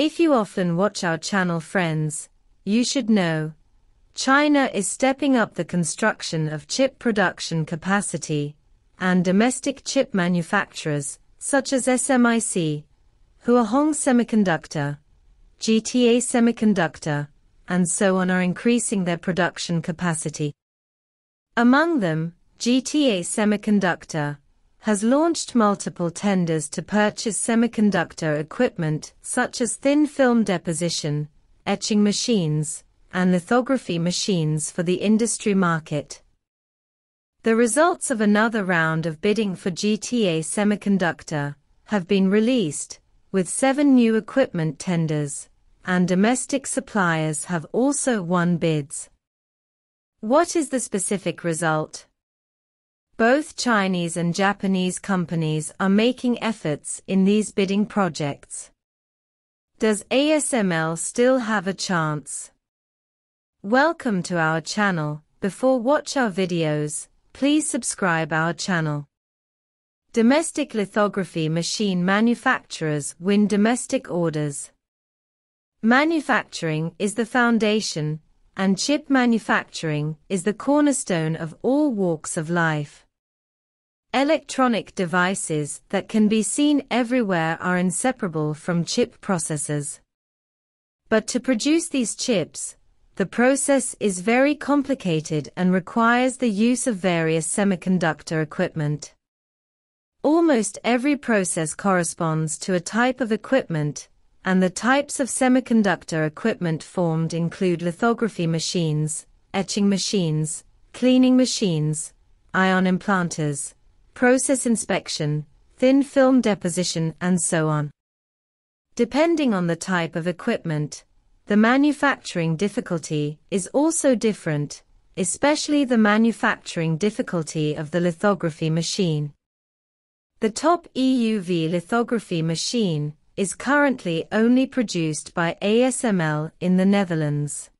If you often watch our channel friends, you should know China is stepping up the construction of chip production capacity, and domestic chip manufacturers, such as SMIC, Huahong Semiconductor, GTA Semiconductor, and so on are increasing their production capacity. Among them, GTA Semiconductor has launched multiple tenders to purchase semiconductor equipment such as thin film deposition, etching machines, and lithography machines for the industry market. The results of another round of bidding for GTA Semiconductor have been released, with seven new equipment tenders, and domestic suppliers have also won bids. What is the specific result? Both Chinese and Japanese companies are making efforts in these bidding projects. Does ASML still have a chance? Welcome to our channel. Before watch our videos, please subscribe our channel. Domestic lithography machine manufacturers win domestic orders. Manufacturing is the foundation, and chip manufacturing is the cornerstone of all walks of life. Electronic devices that can be seen everywhere are inseparable from chip processors. But to produce these chips, the process is very complicated and requires the use of various semiconductor equipment. Almost every process corresponds to a type of equipment, and the types of semiconductor equipment formed include lithography machines, etching machines, cleaning machines, ion implanters, process inspection, thin film deposition and so on. Depending on the type of equipment, the manufacturing difficulty is also different, especially the manufacturing difficulty of the lithography machine. The top EUV lithography machine is currently only produced by ASML in the Netherlands.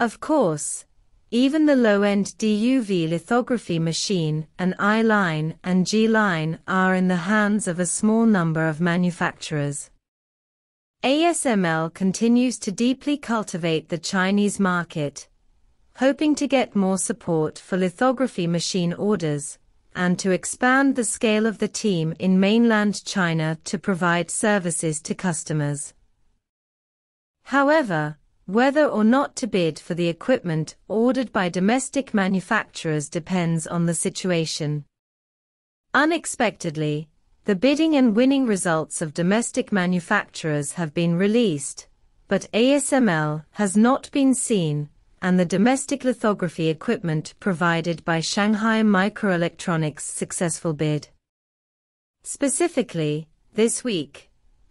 Of course, even the low-end DUV lithography machine and I-line and G-line are in the hands of a small number of manufacturers. ASML continues to deeply cultivate the Chinese market, hoping to get more support for lithography machine orders and to expand the scale of the team in mainland China to provide services to customers. However, whether or not to bid for the equipment ordered by domestic manufacturers depends on the situation. Unexpectedly, the bidding and winning results of domestic manufacturers have been released, but ASML has not been seen, and the domestic lithography equipment provided by Shanghai Microelectronics successful bid. Specifically, this week,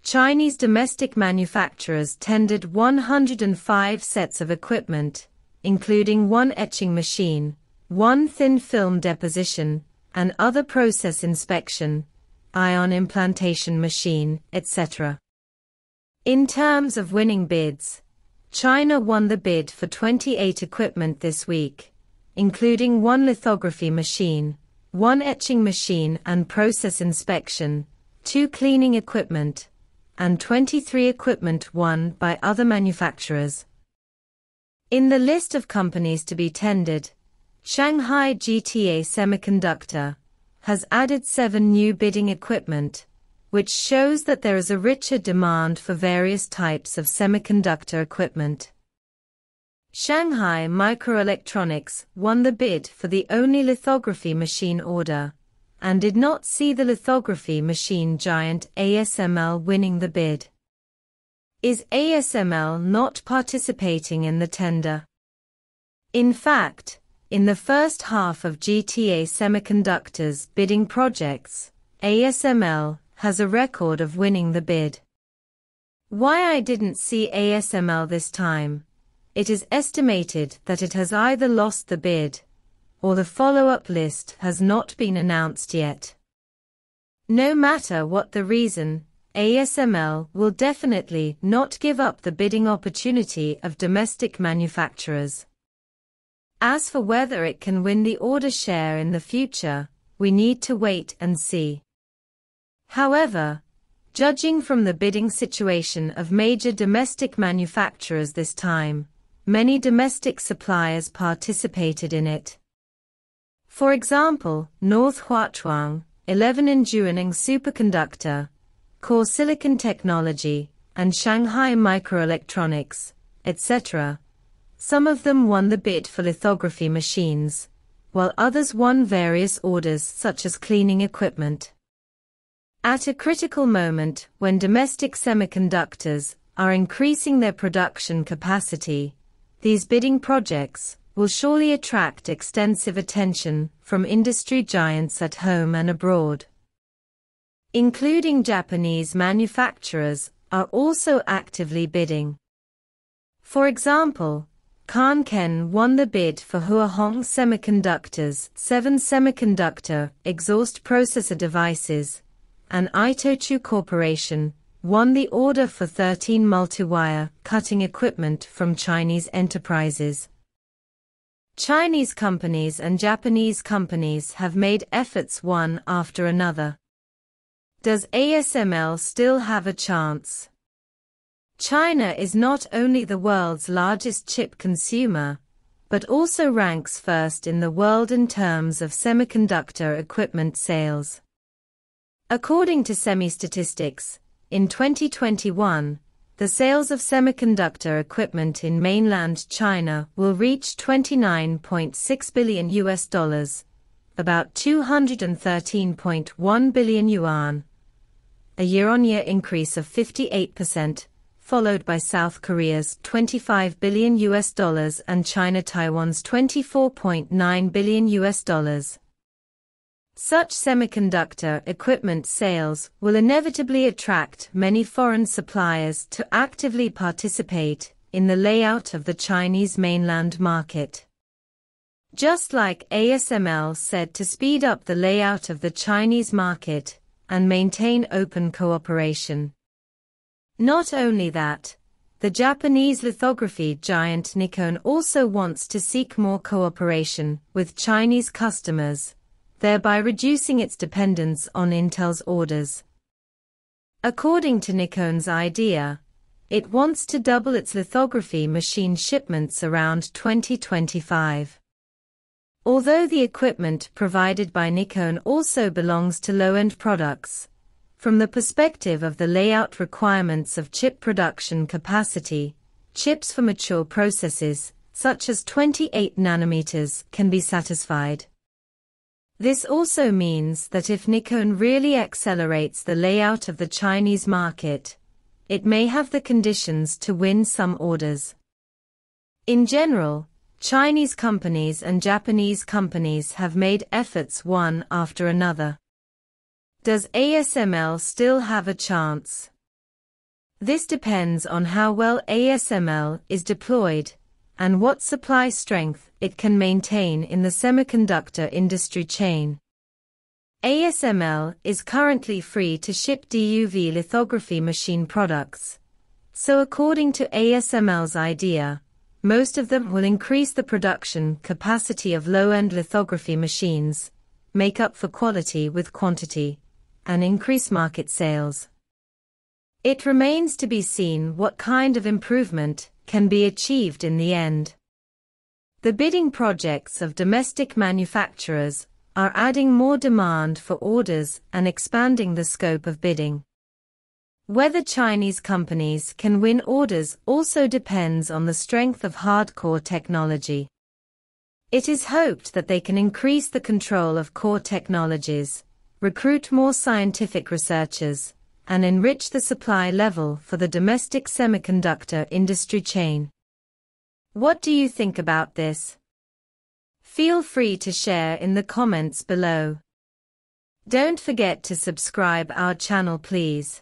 Chinese domestic manufacturers tendered 105 sets of equipment, including one etching machine, one thin film deposition, and other process inspection, ion implantation machine, etc. In terms of winning bids, China won the bid for 28 equipment this week, including one lithography machine, one etching machine and process inspection, two cleaning equipment, and 23 equipment won by other manufacturers. In the list of companies to be tendered, Shanghai GTA Semiconductor has added seven new bidding equipment, which shows that there is a richer demand for various types of semiconductor equipment. Shanghai Microelectronics won the bid for the only lithography machine order, and did not see the lithography machine giant ASML winning the bid. Is ASML not participating in the tender? In fact, in the first half of GTA Semiconductor's bidding projects, ASML has a record of winning the bid. Why I didn't see ASML this time? It is estimated that it has either lost the bid or the follow-up list has not been announced yet. No matter what the reason, ASML will definitely not give up the bidding opportunity of domestic manufacturers. As for whether it can win the order share in the future, we need to wait and see. However, Judging from the bidding situation of major domestic manufacturers this time, many domestic suppliers participated in it. For example, North Huachuang, 11 in Engineering Superconductor, Core Silicon Technology, and Shanghai Microelectronics, etc. Some of them won the bid for lithography machines, while others won various orders such as cleaning equipment. At a critical moment when domestic semiconductors are increasing their production capacity, these bidding projects will surely attract extensive attention from industry giants at home and abroad. Including Japanese manufacturers are also actively bidding. For example, Kanken won the bid for Huahong Semiconductor's 7 semiconductor exhaust processor devices, and Itochu Corporation won the order for 13 multi-wire cutting equipment from Chinese enterprises. Chinese companies and Japanese companies have made efforts one after another. Does ASML still have a chance? China is not only the world's largest chip consumer, but also ranks first in the world in terms of semiconductor equipment sales. According to Semi-Statistics, in 2021, the sales of semiconductor equipment in mainland China will reach 29.6 billion US dollars, about 213.1 billion yuan, a year-on-year increase of 58%, followed by South Korea's 25 billion US dollars and China Taiwan's 24.9 billion US dollars. Such semiconductor equipment sales will inevitably attract many foreign suppliers to actively participate in the layout of the Chinese mainland market. Just like ASML said to speed up the layout of the Chinese market and maintain open cooperation. Not only that, the Japanese lithography giant Nikon also wants to seek more cooperation with Chinese customers, thereby reducing its dependence on Intel's orders. According to Nikon's idea, it wants to double its lithography machine shipments around 2025. Although the equipment provided by Nikon also belongs to low-end products, from the perspective of the layout requirements of chip production capacity, chips for mature processes, such as 28 nanometers, can be satisfied. This also means that if Nikon really accelerates the layout of the Chinese market, it may have the conditions to win some orders. In general, Chinese companies and Japanese companies have made efforts one after another. Does ASML still have a chance? This depends on how well ASML is deployed and what supply strength it can maintain in the semiconductor industry chain. ASML is currently free to ship DUV lithography machine products. So according to ASML's idea, most of them will increase the production capacity of low-end lithography machines, make up for quality with quantity, and increase market sales. It remains to be seen what kind of improvement can be achieved in the end. The bidding projects of domestic manufacturers are adding more demand for orders and expanding the scope of bidding. Whether Chinese companies can win orders also depends on the strength of hardcore technology. It is hoped that they can increase the control of core technologies, recruit more scientific researchers, and enrich the supply level for the domestic semiconductor industry chain. What do you think about this? Feel free to share in the comments below. Don't forget to subscribe our channel please.